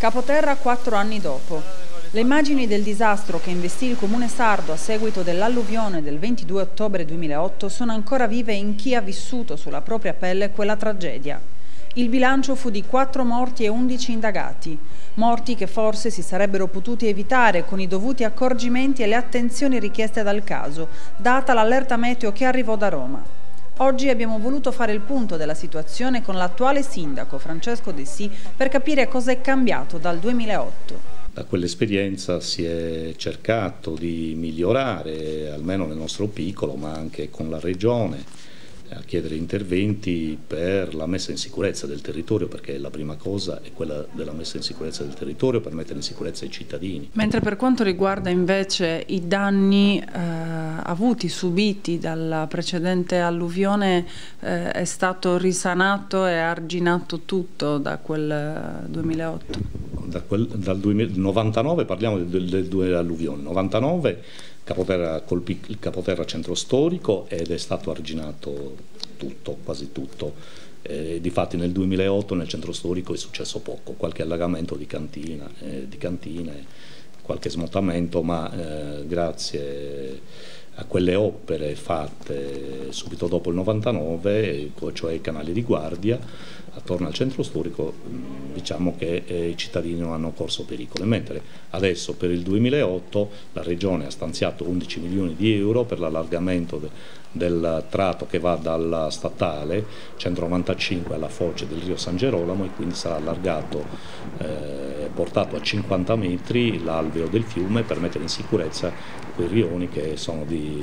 Capoterra quattro anni dopo. Le immagini del disastro che investì il comune sardo a seguito dell'alluvione del 22 ottobre 2008 sono ancora vive in chi ha vissuto sulla propria pelle quella tragedia. Il bilancio fu di quattro morti e undici indagati, morti che forse si sarebbero potuti evitare con i dovuti accorgimenti e le attenzioni richieste dal caso, data l'allerta meteo che arrivò da Roma. Oggi abbiamo voluto fare il punto della situazione con l'attuale sindaco Francesco De Sì per capire cosa è cambiato dal 2008. Da quell'esperienza si è cercato di migliorare, almeno nel nostro piccolo, ma anche con la regione, a chiedere interventi per la messa in sicurezza del territorio perché la prima cosa è quella della messa in sicurezza del territorio per mettere in sicurezza i cittadini. Mentre per quanto riguarda invece i danni eh, avuti, subiti dalla precedente alluvione eh, è stato risanato e arginato tutto da quel 2008? Da quel, dal 2000, 99 parliamo del, del, del alluvione, 99 Capoterra colpì il capoterra centro storico ed è stato arginato tutto, quasi tutto. Eh, difatti nel 2008 nel centro storico è successo poco, qualche allagamento di, cantina, eh, di cantine, qualche smottamento, ma eh, grazie quelle opere fatte subito dopo il 99, cioè i canali di guardia, attorno al centro storico, diciamo che eh, i cittadini non hanno corso pericolo, mentre adesso per il 2008 la Regione ha stanziato 11 milioni di euro per l'allargamento de, del tratto che va dalla statale 195 alla foce del Rio San Gerolamo e quindi sarà allargato, eh, portato a 50 metri l'alveo del fiume per mettere in sicurezza quei rioni che sono, di,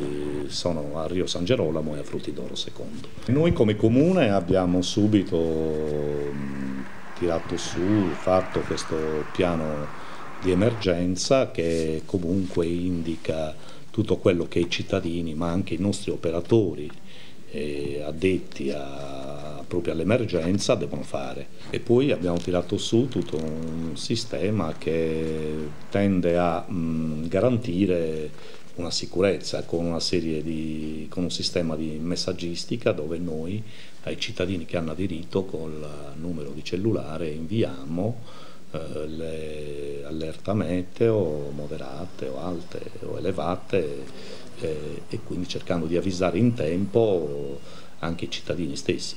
sono a Rio San Gerolamo e a Frutti d'Oro secondo. Noi come comune abbiamo subito mh, tirato su, fatto questo piano di emergenza che comunque indica tutto quello che i cittadini ma anche i nostri operatori eh, addetti a, proprio all'emergenza devono fare e poi abbiamo tirato su tutto un sistema che tende a mh, garantire una sicurezza con, una di, con un sistema di messaggistica dove noi ai cittadini che hanno aderito col numero di cellulare inviamo eh, le allerta meteo moderate o alte o elevate eh, e quindi cercando di avvisare in tempo anche i cittadini stessi.